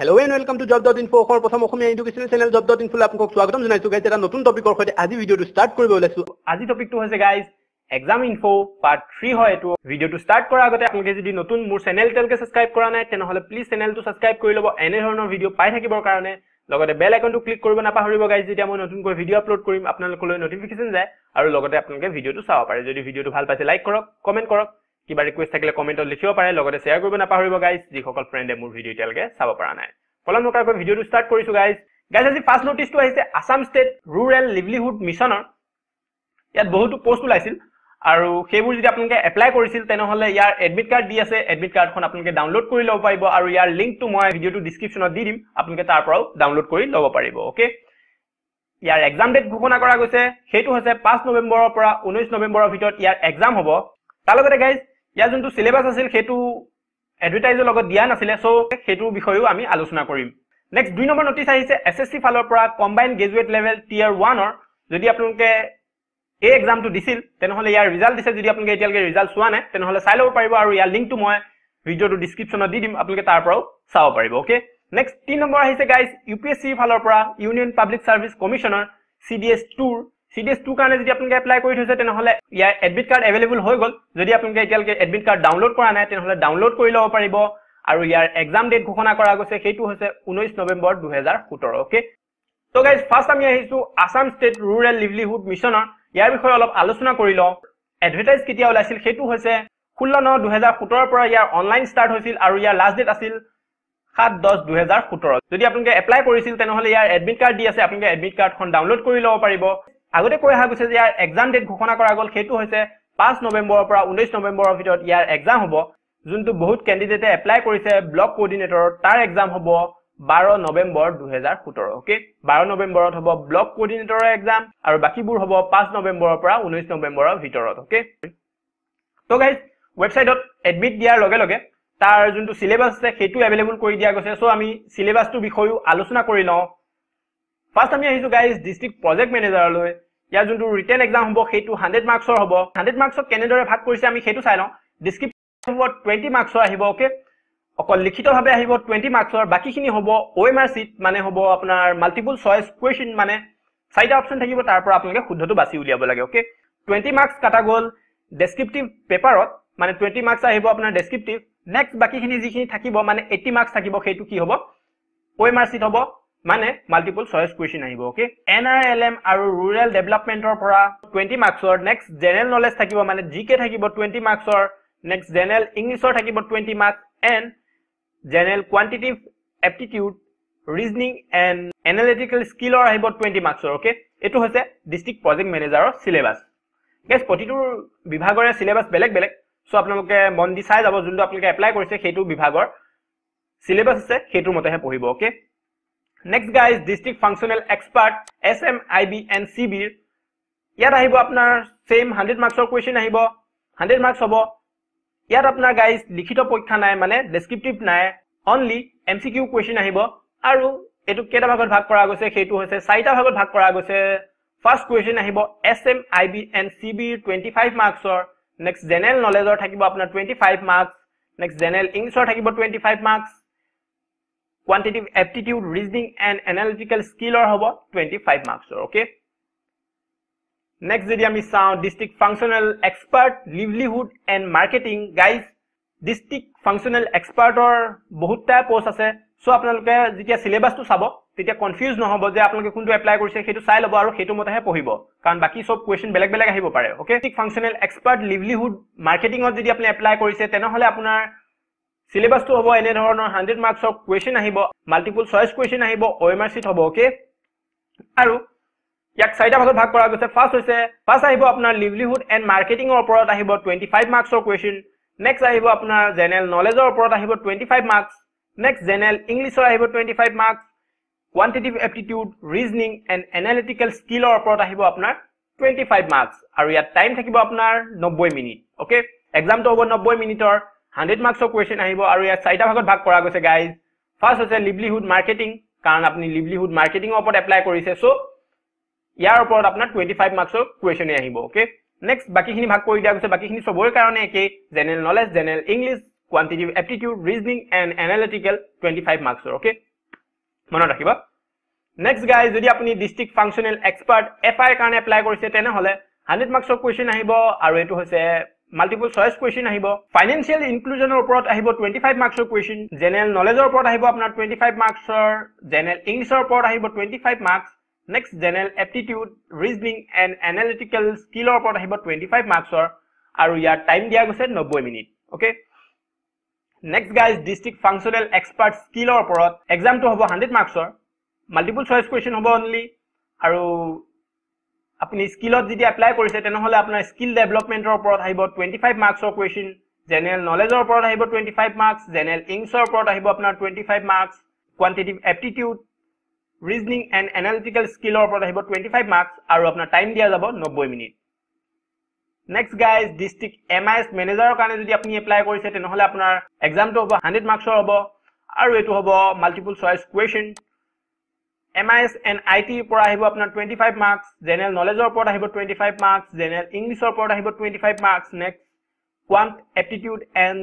Hello' and welcome to job dot info অসমৰ প্ৰথম অসমীয়া এডুকেশ্যনেল চেনেল জব ডট ইনফোলৈ আপোনালোকক স্বাগতম জনাইছো। গাইজ এটা নতুন টপিকৰ সৈতে আজি ভিডিঅ'টো ষ্টাৰ্ট কৰিব ওলাইছো। আজি টপিকটো হৈছে guys exam info part three হয় এইটো। ভিডিঅ'টো ষ্টাৰ্ট কৰাৰ আগতে আপোনালোকে যদি নতুন মোৰ চেনেল এতিয়ালৈকে ছাবস্ক্ৰাইব কৰা নাই তেনেহ'লে প্লিজ চেনেলটো ছাবস্ক্ৰাইব কৰি ল'ব। এনেধৰণৰ ভিডিঅ' পাই থাকিবৰ কাৰণে লগতে বেল আইকনটো ক্লিক কৰিব নাপাহৰিব গাইজ যেতিয়া মই নতুনকৈ ভিডিঅ' আপলোড কৰিম আপোনালোকলৈ নটিফিকেশ্যন যায়। আৰু লগতে আপোনালোকে ভিডিঅ'টো চাব পাৰে। যদি ভিডিঅ'টো ভাল পাইছে লাইক কৰক কমেণ্ট কৰক। কিবা ৰিকুৱেষ্ট থাকিলে কমেণ্টত লিখিব পাৰে লগতে শ্বেয়াৰ কৰিব নাপাহৰিব গাইজ যিসকল ফ্ৰেণ্ডে মোৰ ভিডিঅ' এতিয়ালৈকে চাব পৰা নাই। পলম নকৰাকৈ ভিডিঅ'টো ষ্টাৰ্ট কৰিছো গাইজ গাইজ আজি ফাৰ্ষ্ট নটিচটো আহিছে আছাম ষ্টেট ৰুৰেল লিভলিহুড মিছনৰ ইয়াত বহুতো পোষ্ট ওলাইছিল। আৰু সেইবোৰ যদি আপোনালোকে এপ্লাই কৰিছিল তেনেহ'লে ইয়াৰ এডমিট কাৰ্ড দি আছে। এডমিট কাৰ্ডখন আপোনালোকে ডাউনলোড কৰি ল'ব পাৰিব আৰু ইয়াৰ লিংকটো মই ভিডিঅ'টো ডিছক্ৰিপশ্যনত দি দিম। আপোনালোকে তাৰ পৰাও ডাউনলোড কৰি ল'ব পাৰিব অ'কে ইয়াৰ এক্সাম ডেট ঘোষণা কৰা গৈছে। সেইটো হৈছে পাঁচ নৱেম্বৰৰ পৰা ঊনৈছ নৱেম্বৰৰ ভিতৰত ইয়াৰ এক্সাম হ'ব। তাৰ লগতে গাইজ ইয়াৰ যোনটো চিলেবাছ আছিল সেইটো এডভাৰটাইজৰ লগত দিয়া নাছিলে চ' সেইটোৰ বিষয়েও আমি আলোচনা কৰিম। নেক্সট দুই নম্বৰ নটিচ আহিছে এছ এছ চি ফালৰ পৰা কম্বাইন গ্ৰেজুৱেট লেভেল টিয়াৰ ওৱানৰ যদি আপোনালোকে এই এক্সামটো দিছিল তেনেহ'লে ইয়াৰ ৰিজাল্ট দিছে। যদি আপোনালোকে এতিয়ালৈকে ৰিজাল্ট চোৱা নাই তেনেহ'লে চাই ল'ব পাৰিব আৰু ইয়াৰ লিংকটো মই ভিডিঅ'টো ডিছক্ৰিপশ্যনত দি দিম আপোনালোকে তাৰ পৰাও চাব পাৰিব অ'কে নেক্সট তিনি নম্বৰ আহিছে গাইজ ইউ পি এছ চিৰ ফালৰ পৰা ইউনিয়ন পাব্লিক ছাৰ্ভিচ কমিশ্যনৰ চি ডি এছ টুৰ চি ডি এছ টুৰ কাৰণে যদি আপোনালোকে এপ্লাই কৰি থৈছে তেনেহ'লে ইয়াৰ এডমিট কাৰ্ড এভেইলেবল হৈ গ'ল। যদি আপোনালোকে এতিয়ালৈকে এডমিট কাৰ্ড ডাউনলোড কৰা নাই তেনেহ'লে ডাউনলোড কৰি ল'ব পাৰিব। আৰু ইয়াৰ এক্সাম ডেট ঘোষণা কৰা গৈছে সেইটো হৈছে ঊনৈছ নৱেম্বৰ দুহেজাৰ সোতৰ অ'কে ত' গাইজ ফাৰ্ষ্ট আমি আহিছো আছাম ষ্টেট ৰুৰেল লিভলিহুড মিছনৰ ইয়াৰ বিষয়ে অলপ আলোচনা কৰি লওঁ। এডভাৰটাইজ কেতিয়া ওলাইছিল সেইটো হৈছে ষোল্ল ন দুহেজাৰ সোতৰৰ পৰা ইয়াৰ অনলাইন ষ্টাৰ্ট হৈছিল আৰু ইয়াৰ লাষ্ট ডেট আছিল সাত দহ দুহেজাৰ সোতৰ। যদি আপোনালোকে এপ্লাই কৰিছিল তেনেহ'লে ইয়াৰ এডমিট কাৰ্ড দি আছে। আপোনালোকে এডমিট কাৰ্ডখন ডাউনলোড কৰি ল'ব পাৰিব। আগতে কৈ অহা গৈছে যে ইয়াৰ এক্সাম ডেট ঘোষণা কৰা গ'ল সেইটো হৈছে পাঁচ নৱেম্বৰৰ পৰা ঊনৈছ নৱেম্বৰৰ ভিতৰত ইয়াৰ এক্সাম হ'ব যোনটো বহুত কেণ্ডিডেটে এপ্লাই কৰিছে ব্লক কোঅৰ্ডিনেটৰ তাৰ এক্সাম হ'ব বাৰ নৱেম্বৰ দুহেজাৰ সোতৰ অ'কে বাৰ নৱেম্বৰত হ'ব ব্লক কোঅৰ্ডিনেটৰৰ এক্সাম আৰু বাকীবোৰ হ'ব পাঁচ নৱেম্বৰৰ পৰা ঊনৈছ নৱেম্বৰৰ ভিতৰত অ'কে ত' গাইজ ৱেবছাইটত এডমিট দিয়াৰ লগে লগে তাৰ যোনটো চিলেবাছ আছে সেইটো এভেইলেবল কৰি দিয়া গৈছে। চ' আমি চিলেবাছটোৰ বিষয়েও আলোচনা কৰি লওঁ। ফাৰ্ষ্ট আমি আহিছো গাইজ ডিষ্ট্ৰিক্ট প্ৰজেক্ট মেনেজাৰলৈ ইয়াৰ যোনটো ৰিটেন এক্সাম হ'ব সেইটো হাণ্ড্ৰেড মাৰ্কছৰ হ'ব। হাণ্ড্ৰেড মাৰ্কছক কেনেদৰে ভাগ কৰিছে আমি সেইটো চাই লওঁ। ডিছক্ৰিপশ্যন হ'ব টুৱেণ্টি মাৰ্কছৰ আহিব অ'কে অকল লিখিতভাৱে আহিব টুৱেণ্টি মাৰ্কছৰ বাকীখিনি হ'ব অ' এম আৰ চিট মানে হ'ব আপোনাৰ মাল্টিপুল চইচ কুৱেশ্যন মানে চাৰিটা অপশ্যন থাকিব তাৰ পৰা আপোনালোকে শুদ্ধটো বাছি উলিয়াব লাগে অ'কে টুৱেণ্টি মাৰ্কছ কাটা গ'ল ডেছক্ৰিপটিভ পেপাৰত মানে টুৱেণ্টি মাৰ্কছ আহিব আপোনাৰ ডেছক্ৰিপটিভ নেক্সট বাকীখিনি যিখিনি থাকিব মানে এইটি মাৰ্কছ থাকিব সেইটো কি হ'ব? অ' এম আৰ চিট হ'ব। মানে মাল্টিপুল চইচ কুৱেশ্যন আহিব okay N R L M আৰু ৰুৰেল ডেভেলপমেণ্টৰ পৰা টুৱেণ্টি মাৰ্কছৰ নেক্সট জেনেৰেল নলেজ থাকিব মানে জি কে থাকিব টুৱেণ্টি মাৰ্কছৰ নেক্সট জেনেৰেল ইংলিছৰ থাকিব twenty marks and general quantitative aptitude reasoning and analytical স্কিলৰ আহিব টুৱেণ্টি মাৰ্কছৰ অ'কে এইটো হৈছে ডিষ্ট্ৰিক্ট প্ৰজেক্ট মেনেজাৰৰ চিলেবাছ গেছ প্ৰতিটো বিভাগৰে চিলেবাছ বেলেগ বেলেগ। চ' আপোনালোকে মন দি চাই যাব যোনটো আপোনালোকে এপ্লাই কৰিছে সেইটো বিভাগৰ চিলেবাছ আছে সেইটোৰ মতেহে পঢ়িব okay next guys district functional expert S M I B and C বিৰ ইয়াত আহিব আপোনাৰ ছেইম হাণ্ড্ৰেড মাৰ্কছৰ কুৱেশ্যন আহিব হাণ্ড্ৰেড মাৰ্কছ হ'ব। ইয়াত আপোনাৰ গাইজ লিখিত পৰীক্ষা নাই মানে ডেছক্ৰিপটিভ নাই। Only M C Q question আহিব। আৰু এইটো কেইটা ভাগত ভাগ কৰা গৈছে সেইটো হৈছে চাৰিটা ভাগত ভাগ কৰা গৈছে। ফাৰ্ষ্ট কুৱেশ্যন আহিব S M I B and C বিৰ টুৱেণ্টি ফাইভ মাৰ্কছৰ নেক্সট জেনেৰেল নলেজৰ থাকিব আপোনাৰ twenty five marks next general ইংলিছৰ থাকিব twenty five marks quantitative aptitude reasoning and analytical স্কিলৰ হ'ব টুৱেণ্টি ফাইভ মাৰ্কছৰ অ'কে নেক্সট যদি আমি চাওঁ district functional expert livelihood and marketing guys district functional এক্সপাৰ্টৰ বহুতটা পষ্ট আছে। চ' আপোনালোকে যেতিয়া চিলেবাছটো চাব তেতিয়া কনফিউজ নহ'ব যে আপোনালোকে কোনটো এপ্লাই কৰিছে সেইটো চাই ল'ব আৰু সেইটো মতেহে পঢ়িব। কাৰণ বাকী চব কুৱেশ্যন বেলেগ বেলেগ আহিব পাৰে অ'কে ফাংচনেল এক্সপাৰ্ট লিভলিহুড মাৰ্কেটিঙত যদি আপুনি এপ্লাই কৰিছে তেনেহ'লে আপোনাৰ চিলেবাছটো হ'ব এনেধৰণৰ হাণ্ড্ৰেড মাৰ্কছৰ কুৱেশ্যন আহিব মাল্টিপুল চইচ কুৱেশ্যন আহিব অ' এম আৰ চিট হ'ব অ'কে আৰু ইয়াক চাৰিটা ভাগত ভাগ কৰা গৈছে। ফাৰ্ষ্ট হৈছে ফাৰ্ষ্ট আহিব আপোনাৰ লিভলিহুড এণ্ড মাৰ্কেটিঙৰ ওপৰত আহিব টুৱেণ্টি ফাইভ মাৰ্কছৰ কুৱেশ্যন নেক্সট আহিব আপোনাৰ জেনেৰেল নলেজৰ ওপৰত আহিব twenty five marks next general ইংলিছৰ আহিব twenty five marks quantitative aptitude reasoning and analytical স্কিলৰ ওপৰত আহিব আপোনাৰ টুৱেণ্টি ফাইভ মাৰ্কছ আৰু ইয়াত টাইম থাকিব আপোনাৰ নব্বৈ মিনিট অ'কে এক্সামটো হ'ব নব্বৈ মিনিটৰ। হাণ্ড্ৰেড মাৰ্কছৰ কুৱেশ্যন আহিব আৰু ইয়াত চাৰিটা ভাগত ভাগ কৰা গৈছে গাইজ ফাৰ্ষ্ট হৈছে লিভলিহুড মাৰ্কেটিং কাৰণ আপুনি লিভলিহুড মাৰ্কেটিঙৰ ওপৰত এপ্লাই কৰিছে। চ' ইয়াৰ ওপৰত আপোনাৰ টুৱেণ্টি ফাইভ মাৰ্কছৰ কুৱেশ্যনে আহিব অ'কে নেক্সট বাকীখিনি ভাগ কৰি দিয়া গৈছে বাকীখিনি চবৰে কাৰণে একেই। General knowledge general English quantitative aptitude reasoning and analytical twenty five মাৰ্কছৰ okay মনত ৰাখিব। নেক্সট গাই যদি আপুনি ডিষ্ট্ৰিক্ট ফাংচনেল এক্সপাৰ্ট এফ আইৰ কাৰণে এপ্লাই কৰিছে তেনেহ'লে হাণ্ড্ৰেড মাৰ্কছৰ কুৱেশ্যন আহিব আৰু এইটো হৈছে মাল্টিপল চইচ কুৱেশ্যন আহিব। ফাইনেন্সিয়েল ইনক্লুজনৰ ওপৰত আহিব টুৱেণ্টি ফাইভ মাৰ্কছৰ কুৱেশ্যন জেনেৰেল নলেজৰ ওপৰত আহিব আপোনাৰ টুৱেণ্টি ফাইভ মাৰ্কছৰ জেনেৰেল ইংলিছৰ ওপৰত আহিব twenty five marks next general aptitude reasoning and analytical স্কিলৰ ওপৰত আহিব টুৱেণ্টি ফাইভ মাৰ্কছৰ আৰু ইয়াৰ টাইম দিয়া গৈছে নব্বৈ minute okay next guys district functional expert স্কিলৰ ওপৰত এক্সামটো হ'ব হাণ্ড্ৰেড মাৰ্কছৰ মাল্টিপল চইচ কুৱেশ্যন হ'ব অনলি আৰু আপুনি স্কিলত যদি এপ্লাই কৰিছে তেনেহ'লে আপোনাৰ স্কিল ডেভেলপমেণ্টৰ ওপৰত আহিব টুৱেণ্টি ফাইভ মাৰ্কছৰ কুৱেশ্যন জেনেৰেল নলেজৰ ওপৰত আহিব টুৱেণ্টি ফাইভ মাৰ্কছ জেনেৰেল ইংলিছৰ ওপৰত আহিব আপোনাৰ twenty five marks quantitative aptitude reasoning and analytical স্কিলৰ ওপৰত আহিব টুৱেণ্টি ফাইভ মাৰ্কছ আৰু আপোনাৰ টাইম দিয়া যাব নব্বৈ minute next guys district M I S মেনেজাৰৰ কাৰণে যদি আপুনি এপ্লাই কৰিছে তেনেহ'লে আপোনাৰ এক্সামটো হ'ব হাণ্ড্ৰেড মাৰ্কছৰ হ'ব আৰু এইটো হ'ব multiple choice question and I টিৰ পৰা আহিব আপোনাৰ টুৱেণ্টি ফাইভ মাৰ্কছ জেনেৰেল নলেজৰ ওপৰত আহিব টুৱেণ্টি ফাইভ মাৰ্কছ জেনেৰেল ইংলিছৰ ওপৰত আহিব twenty five marks next quant aptitude and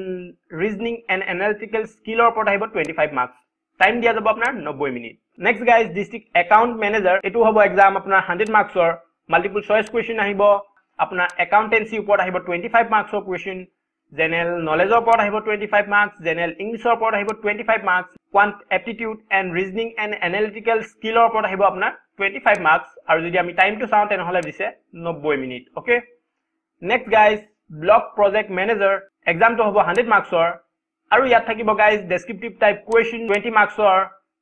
reasoning and analytical স্কিলৰ ওপৰত আহিব টুৱেণ্টি ফাইভ মাৰ্কছ টাইম দিয়া যাব আপোনাৰ নব্বৈ minute. Next guys district account manager এইটো হ'ব এক্সাম আপোনাৰ হাণ্ড্ৰেড মাৰ্কছৰ মাল্টিপুল চইচ কুৱেশ্যন আহিব। আপোনাৰ একাউণ্টেঞ্চিৰ ওপৰত আহিব টুৱেণ্টি ফাইভ মাৰ্কছৰ কুৱেশ্যন জেনেৰেল নলেজৰ ওপৰত আহিব টুৱেণ্টি ফাইভ মাৰ্কছ জেনেৰেল ইংলিছৰ ওপৰত আহিব twenty five marks quant aptitude and reasoning and analytical স্কিলৰ ওপৰত আহিব আপোনাৰ টুৱেণ্টি ফাইভ মাৰ্কছ আৰু যদি আমি টাইমটো চাওঁ তেনেহ'লে দিছে নব্বৈ minute okay next guys block project manager এক্সামটো হ'ব হাণ্ড্ৰেড মাৰ্কছৰ আৰু ইয়াত থাকিব guys descriptive type question twenty মাৰ্কছৰ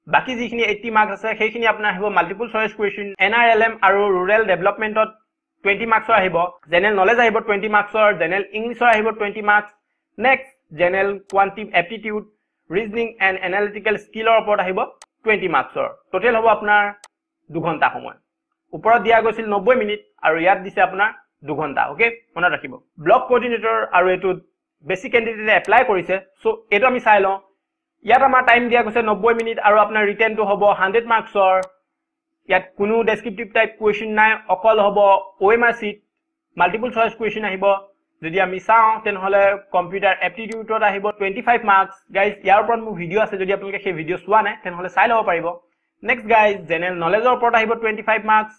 বাকী যিখিনি এইটি মাৰ্কছ আছে সেইখিনি আপোনাৰ আহিব multiple choice question N R L M আৰু ৰুৰেল ডেভেলপমেণ্টত টুৱেণ্টি মাৰ্কছৰ আহিব জেনেৰেল নলেজ আহিব টুৱেণ্টি মাৰ্কছৰ জেনেৰেল ইংলিছৰ আহিব twenty marks next general quantitative aptitude reasoning and analytical স্কিলৰ ওপৰত আহিব টুৱেণ্টি মাৰ্কছৰ টোটেল হ'ব আপোনাৰ দুঘণ্টা সময়। ওপৰত দিয়া গৈছিল নব্বৈ মিনিট আৰু ইয়াত দিছে আপোনাৰ দুঘণ্টা অ'কে মনত ৰাখিব। ব্লক কৰ্ডিনেটৰ আৰু এইটোত বেছি কেণ্ডিডেটে এপ্লাই কৰিছে এইটো আমি চাই লওঁ। ইয়াত আমাৰ টাইম দিয়া গৈছে নব্বৈ মিনিট আৰু আপোনাৰ ৰিটেনটো হ'ব হাণ্ড্ৰেড মাৰ্কছৰ ইয়াত কোনো ডেছক্ৰিপটিভ টাইপ কুৱেশ্যন নাই অকল হ'ব O' M R sheet multiple choice question আহিব। যদি আমি চাওঁ তেনেহ'লে কম্পিউটাৰ এপটিটিউডত আহিব টুৱেণ্টি ফাইভ মাৰ্কছ গাইজ ইয়াৰ ওপৰত মোৰ ভিডিঅ' আছে যদি আপোনালোকে সেই ভিডিঅ' চোৱা নাই তেনেহ'লে চাই ল'ব পাৰিব। নেক্সট গাইজ জেনেৰেল নলেজৰ ওপৰত আহিব twenty five marks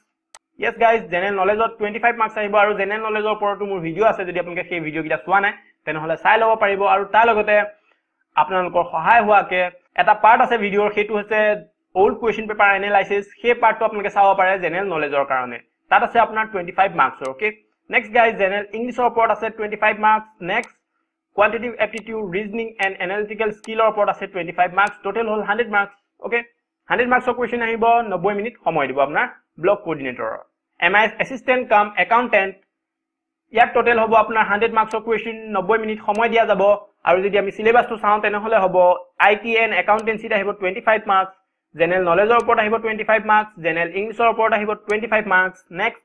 yes guys general নলেজত twenty five marks আহিব আৰু জেনেৰেল নলেজৰ ওপৰতো মোৰ ভিডিঅ' আছে যদি আপোনালোকে সেই ভিডিঅ'কেইটা চোৱা নাই তেনেহ'লে চাই ল'ব পাৰিব। আৰু তাৰ লগতে আপোনালোকৰ সহায় হোৱাকে এটা পাৰ্ট আছে ভিডিঅ'ৰ সেইটো হৈছে অল্ড কুৱেশ্যন পেপাৰ এনালাইচিছ সেই পাৰ্টটো আপোনালোকে চাব পাৰে জেনেৰেল নলেজৰ কাৰণে। তাত আছে আপোনাৰ টুৱেণ্টি ফাইভ মাৰ্কছৰ অ'কে ওপৰত আছে twenty five marks next quantitative aptitude reasoning and analytical স্কিলৰ ওপৰত আছে টুৱেণ্টি ফাইভ মাৰ্কছ টোটেল হ'ল হাণ্ড্ৰেড মাৰ্কছ অ'কে হাণ্ড্ৰেড মাৰ্কছৰ কুৱেশ্যন আহিব নব্বৈ মিনিট সময় দিব আপোনাৰ ব্লক কৰ্ডিনেটৰৰ এম আই এছ এছিষ্টেণ্ট কাম একাউণ্টেণ্ট ইয়াত টোটেল হ'ব আপোনাৰ হাণ্ড্ৰেড মাৰ্কছৰ কুৱেশ্যন নব্বৈ মিনিট সময় দিয়া যাব। আৰু যদি আমি চিলেবাছটো চাওঁ তেনেহ'লে হ'ব আই টি এন একাউণ্টেঞ্চিত আহিব টুৱেণ্টি ফাইভ মাৰ্কছ জেনেৰেল নলেজৰ ওপৰত আহিব টুৱেণ্টি ফাইভ মাৰ্কছ জেনেৰেল ইংলিছৰ ওপৰত আহিব twenty five marks next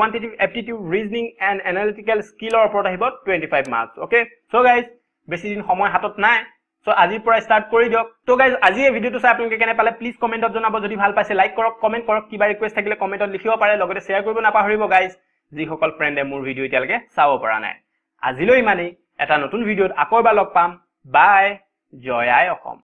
quantitative aptitude reasoning and analytical স্কিলৰ ওপৰত আহিব twenty five marks okay so' guys বেছি দিন সময় হাতত নাই। চ' আজিৰ পৰা ষ্টাৰ্ট কৰি দিয়ক। ত' গাইজ আজি এই ভিডিঅ'টো চাই আপোনালোকে কেনে পালে প্লিজ কমেণ্টত জনাব। যদি ভাল পাইছে লাইক কৰক কমেণ্ট কৰক। কিবা ৰিকুৱেষ্ট থাকিলে কমেণ্টত লিখিব পাৰে লগতে শ্বেয়াৰ কৰিব নাপাহৰিব গাইজ যিসকল ফ্ৰেণ্ডে মোৰ ভিডিঅ' এতিয়ালৈকে চাব পৰা নাই। আজিলৈ ইমানেই। এটা নতুন ভিডিঅ'ত আকৌ এবাৰ লগ পাম। বাই জয় আই অসম।